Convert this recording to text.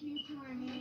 Thank you, Corny.